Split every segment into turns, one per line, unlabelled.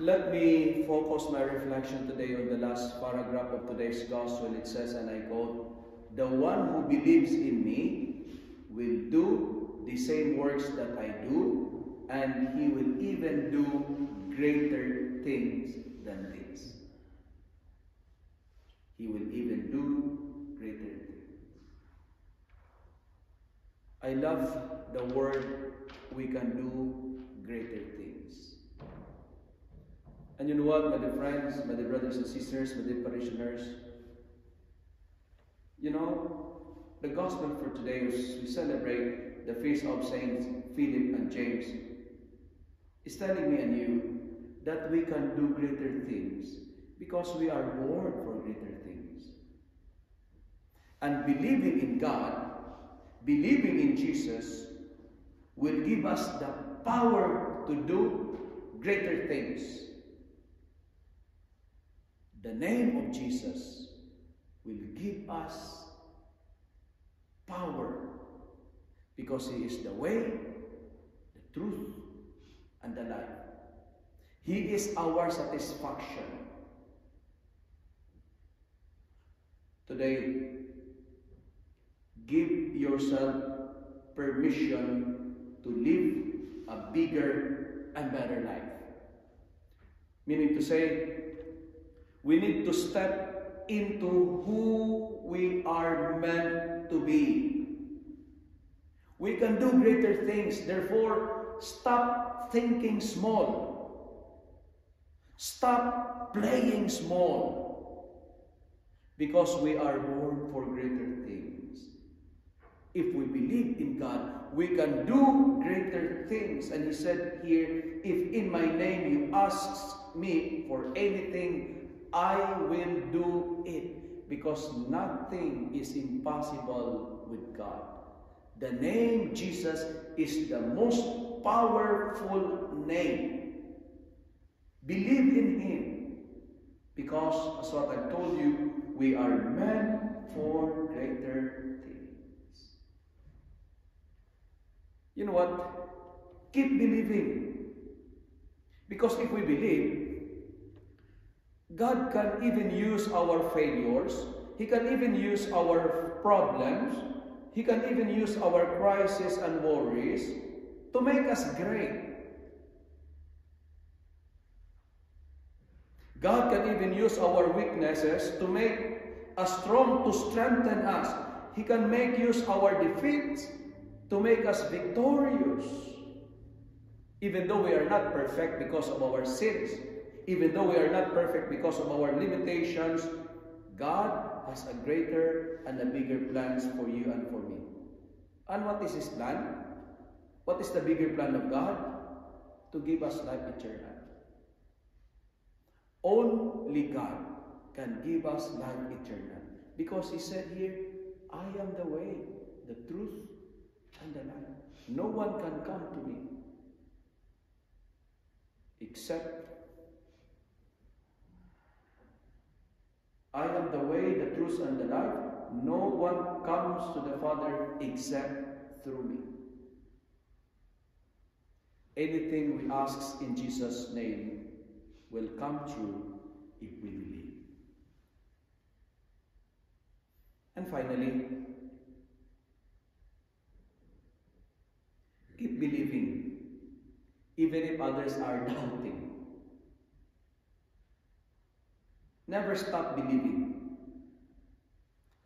Let me focus my reflection today on the last paragraph of today's gospel. It says, and I quote, The one who believes in me will do the same works that I do, and he will even do greater things than this. He will even do greater things. I love the word we can do greater. And you know what, my dear friends, my dear brothers and sisters, my dear parishioners? You know, the gospel for today is we celebrate the feast of Saints Philip and James. Is telling me and you that we can do greater things because we are born for greater things. And believing in God, believing in Jesus, will give us the power to do greater things. The name of Jesus will give us power because He is the way, the truth, and the life. He is our satisfaction. Today, give yourself permission to live a bigger and better life. Meaning to say, we need to step into who we are meant to be. We can do greater things, therefore, stop thinking small. Stop playing small. Because we are born for greater things. If we believe in God, we can do greater things. And he said here, if in my name you ask me for anything, I will do it. Because nothing is impossible with God. The name Jesus is the most powerful name. Believe in Him. Because, as what I've told you, we are meant for greater things. You know what? Keep believing. Because if we believe, God can even use our failures. He can even use our problems. He can even use our crises and worries to make us great. God can even use our weaknesses to make us strong, to strengthen us. He can make use our defeats to make us victorious. Even though we are not perfect because of our sins, even though we are not perfect because of our limitations, God has a greater and a bigger plans for you and for me. And what is His plan? What is the bigger plan of God? To give us life eternal. Only God can give us life eternal. Because He said here, I am the way, the truth, and the life. No one can come to me except I am the way, the truth, and the life. No one comes to the Father except through me. Anything we ask in Jesus' name will come true if we believe. And finally, keep believing, even if others are doubting. Never stop believing.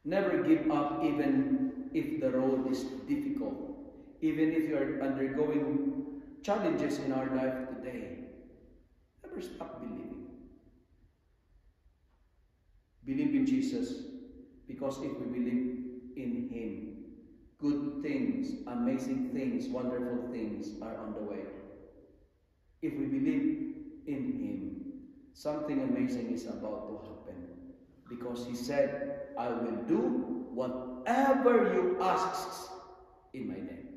Never give up even if the road is difficult, even if you are undergoing challenges in our life today. Never stop believing. Believe in Jesus because if we believe in Him, good things, amazing things, wonderful things are on the way. If we believe in Him, something amazing is about to happen. Because He said, I will do whatever you ask in my name.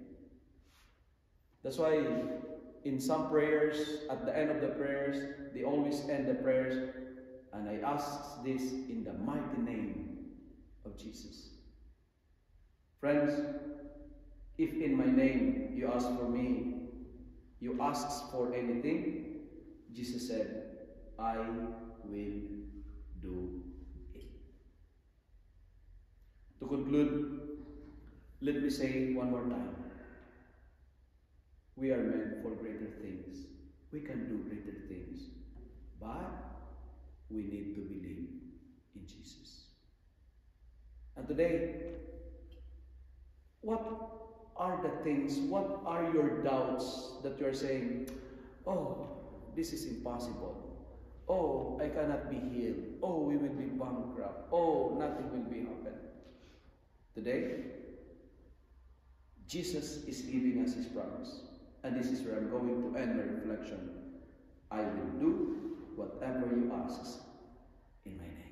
That's why in some prayers, at the end of the prayers, they always end the prayers, and I ask this in the mighty name of Jesus. Friends, if in my name you ask for me, you ask for anything, Jesus said, I will do. To conclude, let me say one more time. We are meant for greater things. We can do greater things. But we need to believe in Jesus. And today, what are the things, what are your doubts that you are saying, oh, this is impossible. Oh, I cannot be healed. Oh, we will be bankrupt. Oh, nothing will be happen. Today, Jesus is giving us his promise. And this is where I'm going to end my reflection. I will do whatever you ask in my name.